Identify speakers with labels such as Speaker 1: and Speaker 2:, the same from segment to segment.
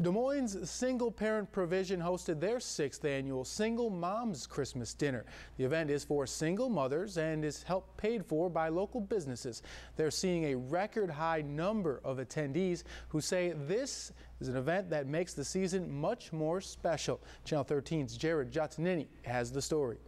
Speaker 1: Des Moines Single Parent Provision hosted their sixth annual Single Moms Christmas Dinner. The event is for single mothers and is helped paid for by local businesses. They're seeing a record high number of attendees who say this is an event that makes the season much more special. Channel 13's Jared Giottanini has the story.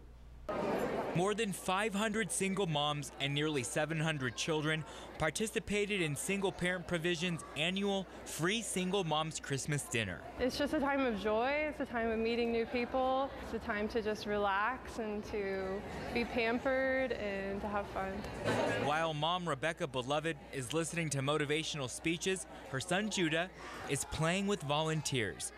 Speaker 2: More than 500 single moms and nearly 700 children participated in Single Parent Provision's annual free Single Moms Christmas Dinner.
Speaker 3: It's just a time of joy. It's a time of meeting new people. It's a time to just relax and to be pampered and to have fun.
Speaker 2: While mom Rebecca Beloved is listening to motivational speeches, her son Judah is playing with volunteers.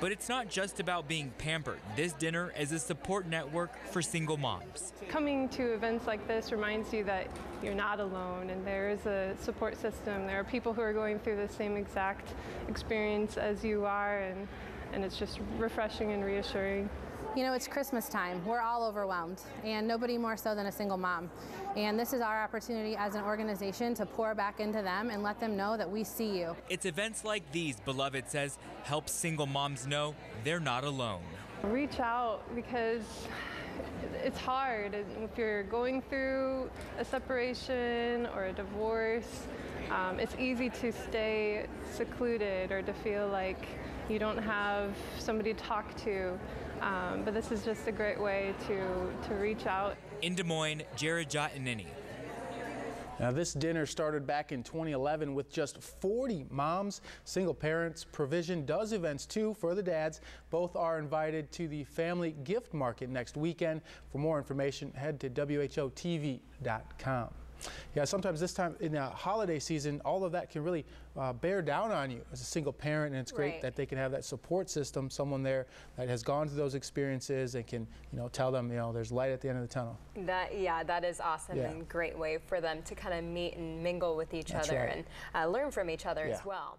Speaker 2: But it's not just about being pampered. This dinner is a support network for single moms.
Speaker 3: Coming to events like this reminds you that you're not alone and there is a support system. There are people who are going through the same exact experience as you are and, and it's just refreshing and reassuring.
Speaker 4: You know, it's Christmas time. We're all overwhelmed, and nobody more so than a single mom. And this is our opportunity as an organization to pour back into them and let them know that we see you.
Speaker 2: It's events like these, Beloved says, help single moms know they're not alone.
Speaker 3: Reach out because it's hard. If you're going through a separation or a divorce, um, it's easy to stay secluded or to feel like you don't have somebody to talk to. Um, but this is just a great way to, to reach out.
Speaker 2: In Des Moines, Jared Giottanini.
Speaker 1: Now, this dinner started back in 2011 with just 40 moms. Single Parents Provision does events too for the dads. Both are invited to the Family Gift Market next weekend. For more information, head to WHOTV.com. Yeah, sometimes this time in the holiday season, all of that can really uh, bear down on you as a single parent, and it's great
Speaker 5: Right.
Speaker 1: that they can have that support system, someone there that has gone through those experiences and can, you know, tell them, you know, there's light at the end of the tunnel.
Speaker 5: That yeah, that is awesome
Speaker 1: Yeah.
Speaker 5: and great way for them to kind of meet and mingle with each
Speaker 1: That's
Speaker 5: other
Speaker 1: right.
Speaker 5: and uh, learn from each other
Speaker 1: Yeah.
Speaker 5: as well.